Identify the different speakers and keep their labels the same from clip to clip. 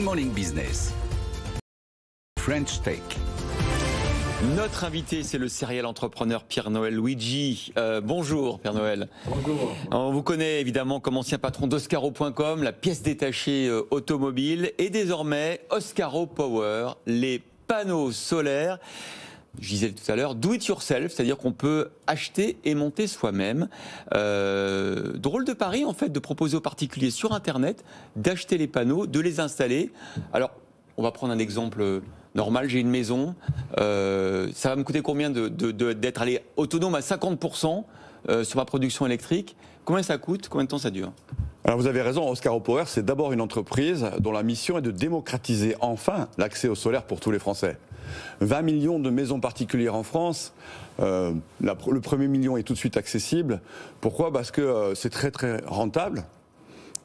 Speaker 1: Good Morning Business. French Tech.
Speaker 2: Notre invité, c'est le serial entrepreneur Pierre-Noël Luigi. Euh, bonjour Pierre-Noël. Bonjour. On vous connaît évidemment comme ancien patron d'Oscaro.com, la pièce détachée euh, automobile, et désormais Oscaro Power, les panneaux solaires. Je disais tout à l'heure, do it yourself, c'est-à-dire qu'on peut acheter et monter soi-même. Euh, drôle de pari en fait de proposer aux particuliers sur Internet d'acheter les panneaux, de les installer. Alors, on va prendre un exemple normal, j'ai une maison, euh, ça va me coûter combien d'être allé autonome à 50% euh, sur ma production électrique? Combien ça coûte? Combien de temps ça dure?
Speaker 3: Alors vous avez raison, Oscar Power, c'est d'abord une entreprise dont la mission est de démocratiser enfin l'accès au solaire pour tous les Français. 20 millions de maisons particulières en France, euh, le premier million est tout de suite accessible. Pourquoi? Parce que c'est très très rentable.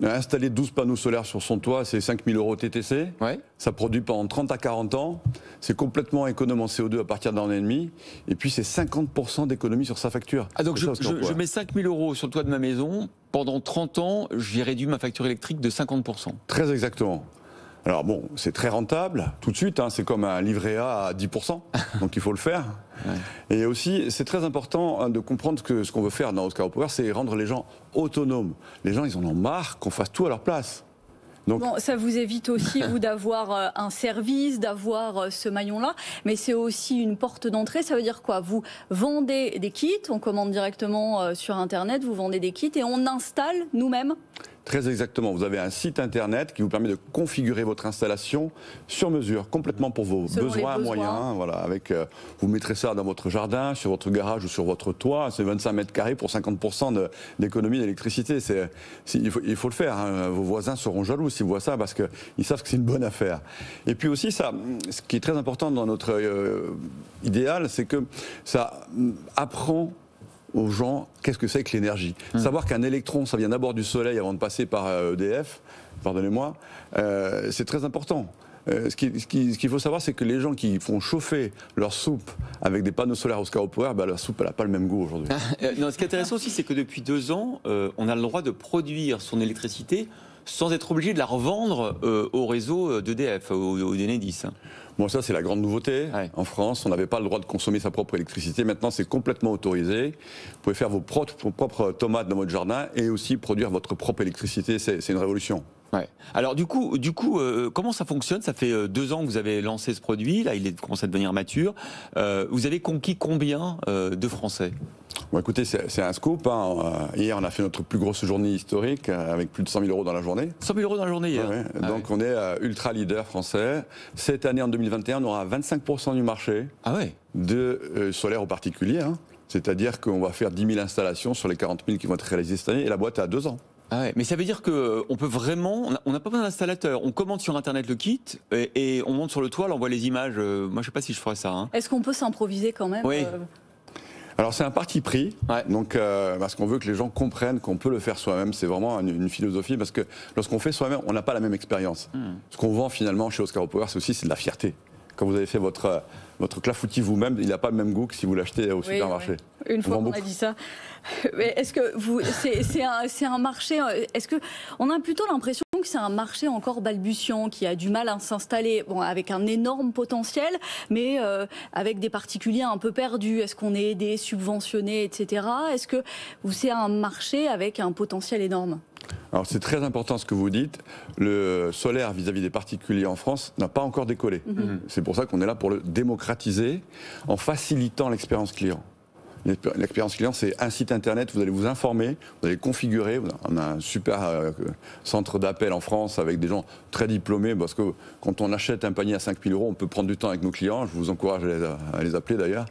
Speaker 3: Installer 12 panneaux solaires sur son toit, c'est 5000 euros TTC. Ça produit pendant 30 à 40 ans. C'est complètement économe en CO2 à partir d'un an et demi. Et puis, c'est 50% d'économie sur sa facture.
Speaker 2: Ah, donc je, je, mets 5000 euros sur le toit de ma maison. Pendant 30 ans, j'ai réduit ma facture électrique de 50%.
Speaker 3: Très exactement. Alors bon, c'est très rentable tout de suite, hein, c'est comme un livret A à 10%, donc il faut le faire. Et aussi, c'est très important hein, de comprendre que ce qu'on veut faire dans Oscar Power, c'est rendre les gens autonomes. Les gens, ils en ont marre qu'on fasse tout à leur place.
Speaker 4: Donc... Bon, ça vous évite aussi, vous, d'avoir euh, un service, d'avoir euh, ce maillon-là, mais c'est aussi une porte d'entrée. Ça veut dire quoi? Vous vendez des kits, on commande directement euh, sur Internet, vous vendez des kits et on installe nous-mêmes?
Speaker 3: Très exactement. Vous avez un site internet qui vous permet de configurer votre installation sur mesure, complètement pour vos besoins, moyens. Voilà, avec, euh, vous mettrez ça dans votre jardin, sur votre garage ou sur votre toit. C'est 25 mètres carrés pour 50% d'économie d'électricité. C'est, il, faut, il, faut, le faire. Hein. Vos voisins seront jaloux s'ils voient ça parce qu'ils savent que c'est une bonne affaire. Et puis aussi, ça, ce qui est très important dans notre euh, idéal, c'est que ça apprend aux gens qu'est-ce que c'est que l'énergie. Hum. Savoir qu'un électron, ça vient d'abord du Soleil avant de passer par EDF, euh, e pardonnez-moi, euh, c'est très important. Euh, ce qu'il faut savoir, c'est que les gens qui font chauffer leur soupe avec des panneaux solaires au Power, bah, la soupe, elle n'a pas le même goût aujourd'hui.
Speaker 2: ce qui est intéressant aussi, c'est que depuis deux ans, on a le droit de produire son électricité sans être obligé de la revendre au réseau d'EDF, au, au d'Enedis.
Speaker 3: Bon, ça, c'est la grande nouveauté. En France, on n'avait pas le droit de consommer sa propre électricité. Maintenant, c'est complètement autorisé. Vous pouvez faire vos propres, tomates dans votre jardin et aussi produire votre propre électricité. C'est une révolution.
Speaker 2: Ouais. Alors du coup, du coup, euh, comment ça fonctionne? Ça fait euh, deux ans que vous avez lancé ce produit. Là, il est commencé à devenir mature. Euh, vous avez conquis combien de Français?
Speaker 3: Bon, écoutez, c'est un scoop. Hein. Hier, on a fait notre plus grosse journée historique avec plus de 100 000 euros dans la journée.
Speaker 2: 100 000 euros dans la journée hier.
Speaker 3: Ah Donc on est ultra leader français. Cette année, en 2021, on aura 25% du marché
Speaker 2: ah ouais.
Speaker 3: de solaire aux particuliers. Hein. C'est-à-dire qu'on va faire 10 000 installations sur les 40 000 qui vont être réalisées cette année et la boîte a deux ans.
Speaker 2: Ah mais ça veut dire qu'on euh, peut vraiment, on n'a pas besoin d'installateur. On commande sur Internet le kit et, on monte sur le toit, on voit les images. Euh, moi, je sais pas si je ferais ça. Hein.
Speaker 4: Est-ce qu'on peut s'improviser quand même
Speaker 2: Oui. Euh
Speaker 3: alors c'est un parti pris, donc parce qu'on veut que les gens comprennent qu'on peut le faire soi-même. C'est vraiment une, philosophie parce que lorsqu'on fait soi-même, on n'a pas la même expérience. Hmm. Ce qu'on vend finalement chez Oscar Power, c'est aussi c'est de la fierté. Quand vous avez fait votre votre clafoutis vous-même, il n'a pas le même goût que si vous l'achetez au supermarché.
Speaker 4: Une fois qu'on a dit ça. Est-ce que vous, c'est un, un, marché, est-ce que on a plutôt l'impression que c'est un marché encore balbutiant, qui a du mal à s'installer, bon, avec un énorme potentiel, mais euh, avec des particuliers un peu perdus. Est-ce qu'on est aidé, subventionné, etc. Est-ce que c'est un marché avec un potentiel énorme?
Speaker 3: Alors c'est très important ce que vous dites. Le solaire vis-à-vis des particuliers en France n'a pas encore décollé. Mhm. C'est pour ça qu'on est là pour le démocratiser en facilitant l'expérience client. L'expérience client, c'est un site internet, vous allez vous informer, vous allez configurer. On a un super euh, centre d'appel en France avec des gens très diplômés parce que quand on achète un panier à 5000 euros, on peut prendre du temps avec nos clients. Je vous encourage à les, appeler d'ailleurs.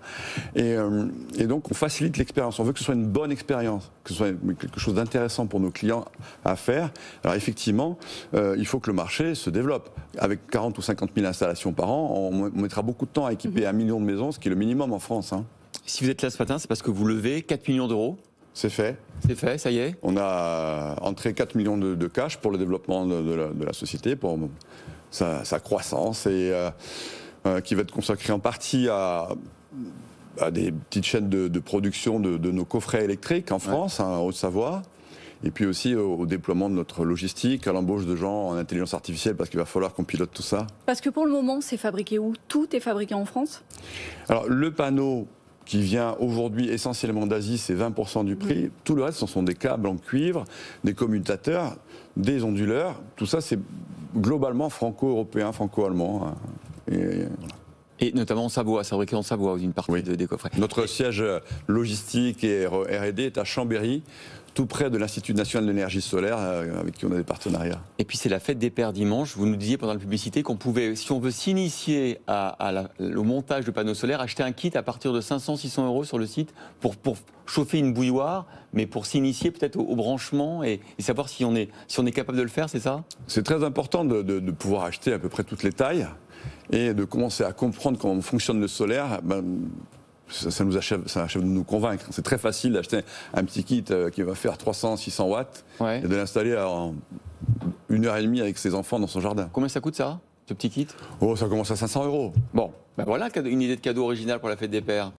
Speaker 3: Euh, et, donc, on facilite l'expérience. On veut que ce soit une bonne expérience, que ce soit quelque chose d'intéressant pour nos clients à faire. Alors, effectivement, euh, il faut que le marché se développe. Avec 40 ou 50 000 installations par an, on mettra beaucoup de temps à équiper mhm. un million de maisons, ce qui est le minimum en France. Hein.
Speaker 2: Si vous êtes là ce matin, c'est parce que vous levez 4 millions d'euros.
Speaker 3: C'est fait.
Speaker 2: C'est fait, ça y est.
Speaker 3: On a entré 4 millions de, cash pour le développement de, la, société, pour sa, croissance, et euh, euh, qui va être consacré en partie à, des petites chaînes de, production de, nos coffrets électriques en France, en hein, Haute-Savoie, et puis aussi au, au déploiement de notre logistique, à l'embauche de gens en intelligence artificielle, parce qu'il va falloir qu'on pilote tout ça.
Speaker 4: Parce que pour le moment, c'est fabriqué où? Tout est fabriqué en France?
Speaker 3: Alors, le panneau qui vient aujourd'hui essentiellement d'Asie, c'est 20% du prix. Tout le reste, ce sont des câbles en cuivre, des commutateurs, des onduleurs. Tout ça, c'est globalement franco-européen, franco-allemand. hein. Et, voilà.
Speaker 2: Et notamment en Savoie, fabriqué en Savoie, une partie
Speaker 3: Oui.
Speaker 2: de- des coffrets.
Speaker 3: Notre siège logistique et R&D est à Chambéry, tout près de l'Institut national de l'énergie solaire, euh, avec qui on a des partenariats.
Speaker 2: Et puis c'est la fête des pères dimanche. Vous nous disiez pendant la publicité qu'on pouvait, si on veut s'initier à, à la- au montage de panneaux solaires, acheter un kit à partir de 500-600 euros sur le site pour, pour chauffer une bouilloire, mais pour s'initier peut-être au, au branchement et, et savoir si on, est, si on est capable de le faire, c'est ça?
Speaker 3: C'est très important de, de- de pouvoir acheter à peu près toutes les tailles et de commencer à comprendre comment fonctionne le solaire. Ben, ça, ça nous achève, ça achève de nous convaincre. C'est très facile d'acheter un petit kit euh, qui va faire 300-600 watts
Speaker 2: Ouais.
Speaker 3: et de l'installer en une heure et demie avec ses enfants dans son jardin.
Speaker 2: Combien ça coûte ça, ce petit kit?
Speaker 3: Oh, ça commence à 500 euros.
Speaker 2: Bon, ben voilà une idée de cadeau original pour la fête des pères.